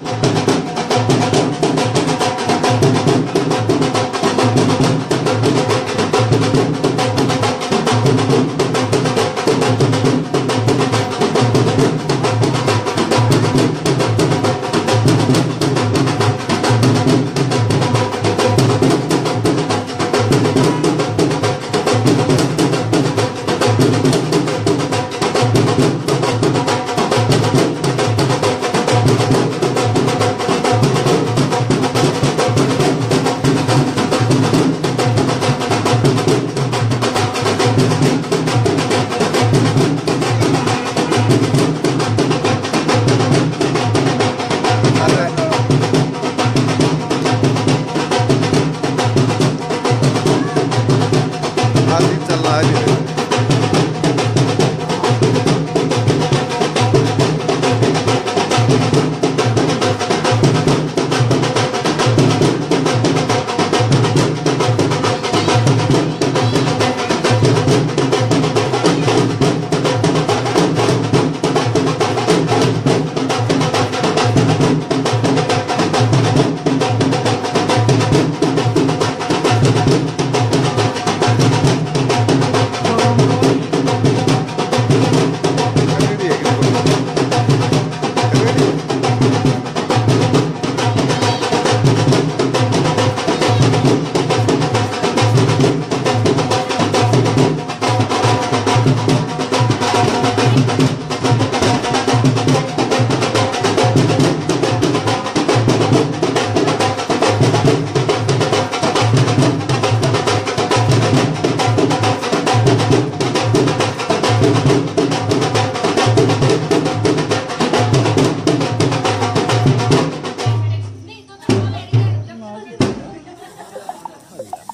അതെ cidade.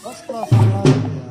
Let's go.